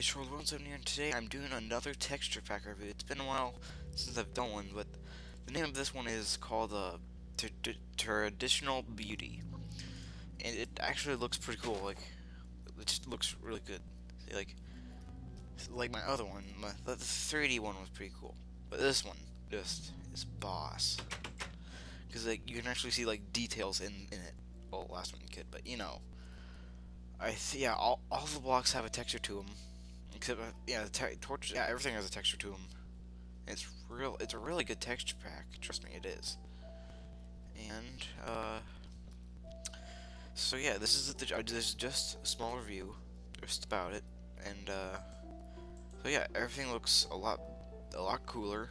today I'm doing another texture pack review. It's been a while since I've done one, but the name of this one is called uh, Traditional Beauty. And it actually looks pretty cool, like, it just looks really good. See, like, like my other one, my, the 3D one was pretty cool. But this one, just, is boss. Because, like, you can actually see, like, details in, in it. Well, last one you could, but, you know. I yeah, all, all the blocks have a texture to them. Except, uh, yeah, the torch, yeah, everything has a texture to them. It's real, it's a really good texture pack. Trust me, it is. And, uh, so yeah, this is the, this is just a small review, just about it. And, uh, so yeah, everything looks a lot, a lot cooler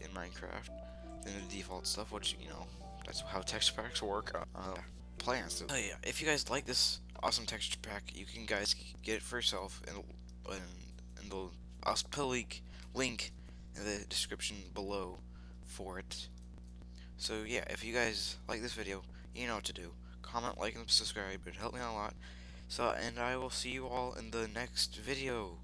in Minecraft than the default stuff, which, you know, that's how texture packs work. Uh, plans. So, oh yeah, if you guys like this awesome texture pack, you can guys get it for yourself, and and, and the, I'll put a link, in the description below for it. So yeah, if you guys like this video, you know what to do. Comment, like, and subscribe. It helped me out a lot. So, and I will see you all in the next video.